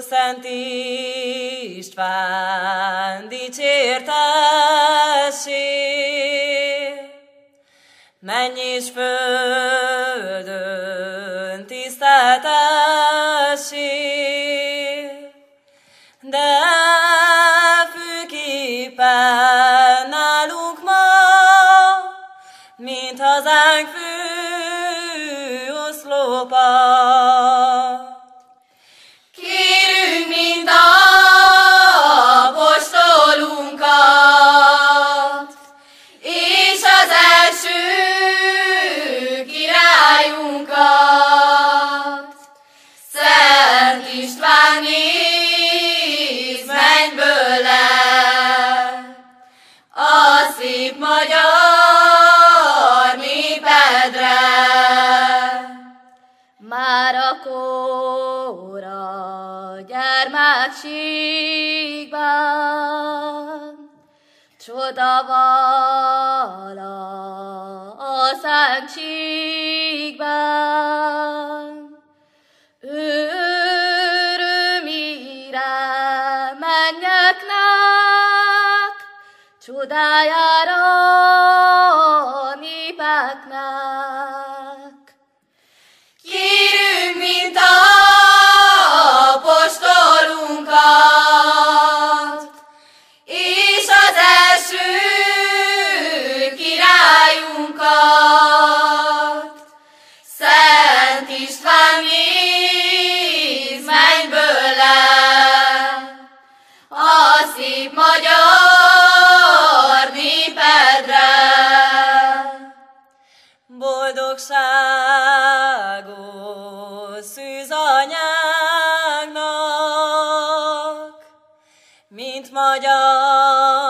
Szent István dicsértessé. Menj és földön tiszteltessé, de főképpen nálunk ma, mint hazánk fő oszlopat. Akkor a gyermekségben csoda vala a szentségben. Örömére mennyeknek, csodájára népeknek. Szép magyar népedre. Boldogságos szűzanyágnak, mint magyar